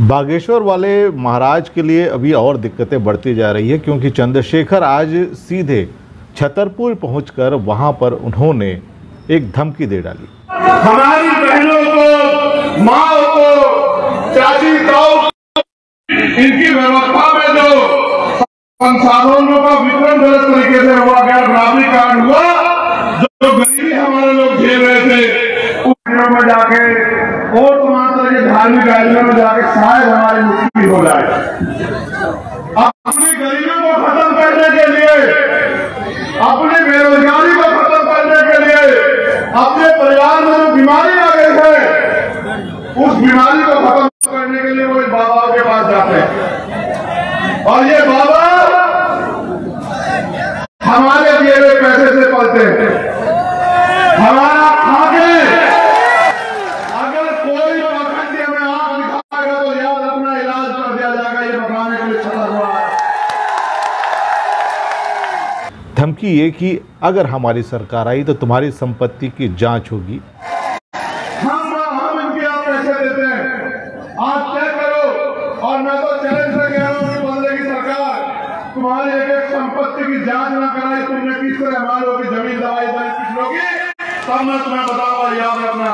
बागेश्वर वाले महाराज के लिए अभी और दिक्कतें बढ़ती जा रही है, क्योंकि चंद्रशेखर आज सीधे छतरपुर पहुंचकर वहाँ पर उन्होंने एक धमकी दे डाली। हमारी बहनों को, माओ को, चाची इनकी व्यवस्था में जो संसाधनों का वितरण गलत तरीके से हुआ गया बराबरी कार्ड हुआ, जो गरीबी हमारे लोग झेल रहे थे, उस में जाके और तमाम तरह के धार्मिक आयोजनों में जाके शायद हमारी मुक्ति हो जाए। अपनी गरीबी को खत्म करने के लिए, अपनी बेरोजगारी को खत्म करने के लिए, अपने परिवार में जो बीमारी आ गई है, उस बीमारी को खत्म करने के लिए वो इस बाबा के पास जाते हैं। और ये बाबा हमारे दिए हुए पैसे से पलते हैं हमारा खाके अगर कोई पाखंडी हमें आँख दिखाएगा तो याद अपना इलाज कर दिया जाएगा ये बताने के लिए छतर हुआ है धमकी ये कि अगर हमारी सरकार आई तो तुम्हारी संपत्ति की जाँच होगी। हम हम इनके यहाँ पैसे देते हैं। आप तय करो, और मैं तो चैलेंज से कह रहा हूँ कि सरकार, तुम्हारी एक एक संपत्ति की जाँच न कराई, तुमने किस तरह लोगों की ज़मीन दवाई दवाई तब मैं तुम्हें बताऊँगा, याद रखना।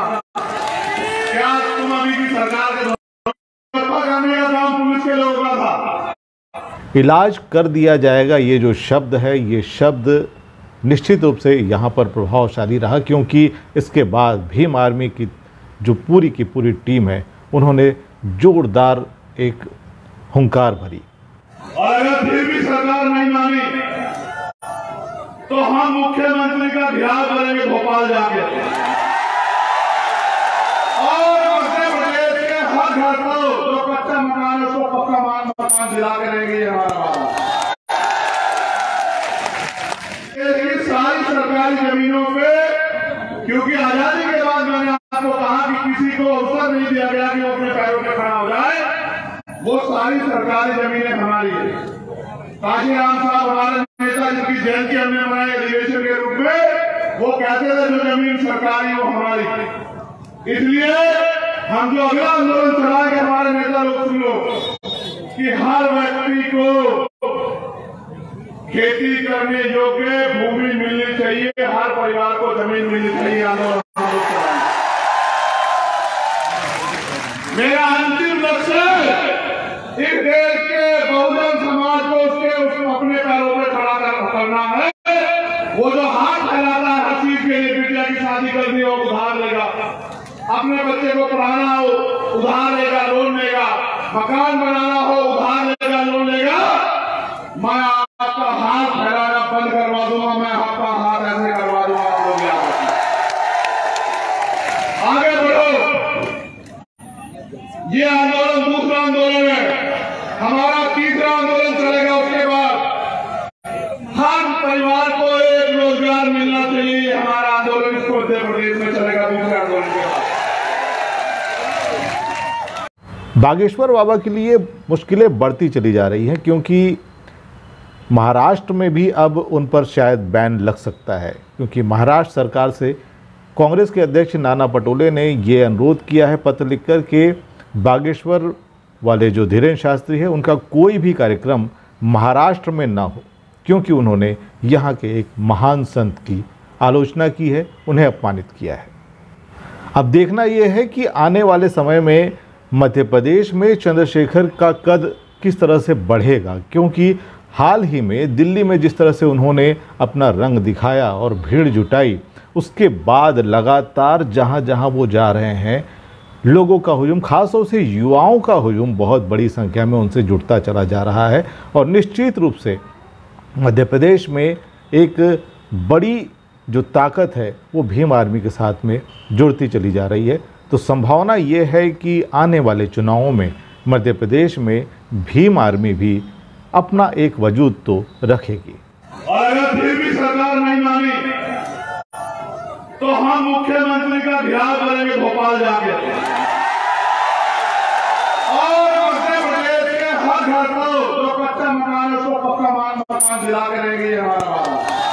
क्या तुम अभी की सरकार के लोगों का था। इलाज कर दिया जाएगा। ये जो शब्द है, ये शब्द निश्चित रूप से यहाँ पर प्रभावशाली रहा, क्योंकि इसके बाद भीम आर्मी की, जो पूरी की पूरी टीम है, उन्होंने जोरदार एक हुंकार भरी। फिर भी सरकार नहीं मानी तो हम मुख्यमंत्री का ध्यान करेंगे भोपाल जाके। और मध्य प्रदेश के हर घर को जो कच्चा मकान है, उसको पक्का मान मकान दिला के ये सारी सरकारी जमीनों पे, क्योंकि आज़ादी के बाद मैंने आपको कहा कि किसी को अवसर नहीं दिया गया कि वो अपने पैरों पे खड़ा हो जाए। वो सारी सरकारी जमीनें हमारी है। काशीराम साहब, हमारे नेता जिनकी जयंती हमने मनाई अधिवेशन के रूप में, वो कहते थे, जो ज़मीन सरकारी वो हमारी इसलिए हम जो अगला आंदोलन चलाएँगे, हमारे नेता लोग सुन लो कि हर व्यक्ति को खेती करने योग्य भूमि मिलनी चाहिए हर परिवार को ज़मीन मिलनी चाहिए आंदोलन लोग मेरा अंतिम लक्ष्य इस देश के बहुजन समाज को उसके उसको अपने पैरों पर खड़ा कर, करना है। वो जो हाथ फैलाता है हर चीज़ के लिए बिटिया की शादी करनी हो उधार लेगा। अपने बच्चे को पढ़ाना हो उधार लेगा लोन लेगा। मकान बनाना हो उधार लेगा लोन लेगा मैं आपका हाथ फैलाना बंद करवा दूँगा मैं आपका हाथ ऐसे करवा दूँगा आप लोग याद रखना आगे बढ़ो ये आंदोलन दूसरा आंदोलन है। हमारा तीसरा आंदोलन चलेगा उसके बाद। हर परिवार को एक रोज़गार मिलना चाहिए। हमारा आंदोलन इसको मध्य प्रदेश में चलेगा दूसरे आंदोलन के बाद। बागेश्वर बाबा के लिए मुश्किलें बढ़ती चली जा रही हैं, क्योंकि महाराष्ट्र में भी अब उन पर शायद बैन लग सकता है। क्योंकि महाराष्ट्र सरकार से कांग्रेस के अध्यक्ष नाना पटोले ने ये अनुरोध किया है पत्र लिखकर कि बागेश्वर वाले जो धीरेन्द्र शास्त्री है, उनका कोई भी कार्यक्रम महाराष्ट्र में ना हो, क्योंकि उन्होंने यहाँ के एक महान संत की आलोचना की है, उन्हें अपमानित किया है। अब देखना यह है कि आने वाले समय में मध्य प्रदेश में चंद्रशेखर का कद किस तरह से बढ़ेगा, क्योंकि हाल ही में दिल्ली में जिस तरह से उन्होंने अपना रंग दिखाया और भीड़ जुटाई, उसके बाद लगातार जहाँ जहाँ वो जा रहे हैं लोगों का हुजूम, खासतौर से युवाओं का हुजूम बहुत बड़ी संख्या में उनसे जुड़ता चला जा रहा है और निश्चित रूप से मध्य प्रदेश में एक बड़ी जो ताकत है, वो भीम आर्मी के साथ में जुड़ती चली जा रही है। तो संभावना ये है कि आने वाले चुनावों में मध्य प्रदेश में भीम आर्मी भी अपना एक वजूद तो रखेगी। और अगर फिर भी सरकार नहीं मानी तो हम मुख्यमंत्री का ध्यान करेंगे, भोपाल जाके। और मध्य प्रदेश के हर घर को जो कच्चा मकान है, उसको पक्का मान मकान दिला करेंगे हमारा